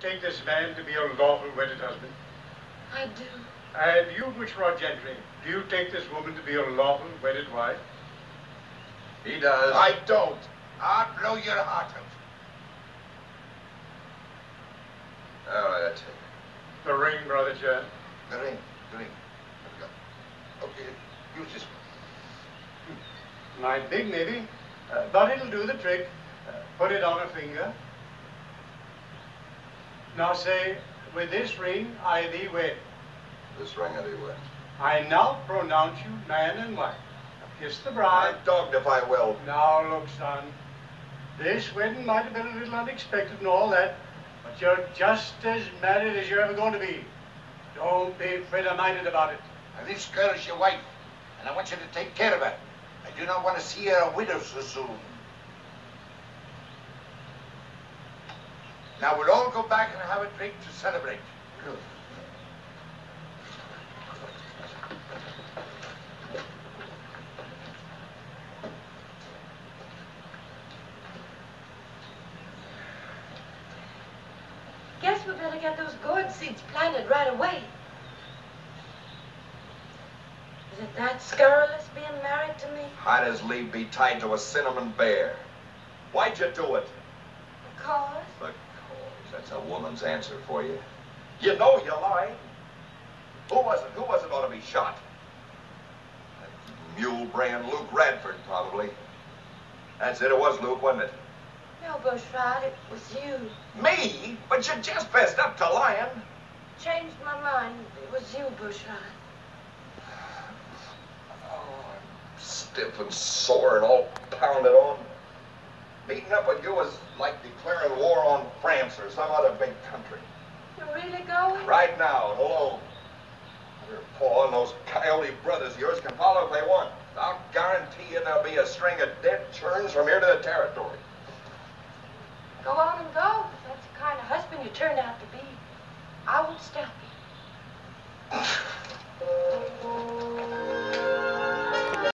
take this man to be your lawful wedded husband? I do. And you, Bushrod Gentry, do you take this woman to be your lawful wedded wife? He does. I don't. I'll blow your heart out. All right, I take it. The ring, Brother John. The ring. The ring. There we go. Okay, use this one. Might big, maybe, uh, but it'll do the trick. Uh, put it on a finger. Now say, with this ring I thee wed. This ring I thee wed. I now pronounce you man and wife. Now kiss the bride. I'm dogged if I will. Now look, son. This wedding might have been a little unexpected and all that, but you're just as married as you're ever going to be. Don't be afraid-minded about it. Now, this girl is your wife, and I want you to take care of her. I do not want to see her a widow so soon. Now we'll all go back and have a drink to celebrate. Guess we better get those gourd seeds planted right away. Is it that scurrilous being married to me? I'd as leave be tied to a cinnamon bear. Why'd you do it? Because? Because that's a woman's answer for you. You know you lied. Who was it? Who was it ought to be shot? That mule brand Luke Radford, probably. That's it. It was Luke, wasn't it? No, Bushrod, it was you. Me? But you just fessed up to lying. Changed my mind. It was you, Bushrod. Oh, I'm stiff and sore and all pounded on. Meeting up with you was like declaring war on France or some other big country. You're really going? Right now, alone. Your paw and those coyote brothers of yours can follow if they want. I'll guarantee you there'll be a string of dead Chernes from here to the territory. Go on and go. That's the kind of husband you turned out to be, I won't stop you.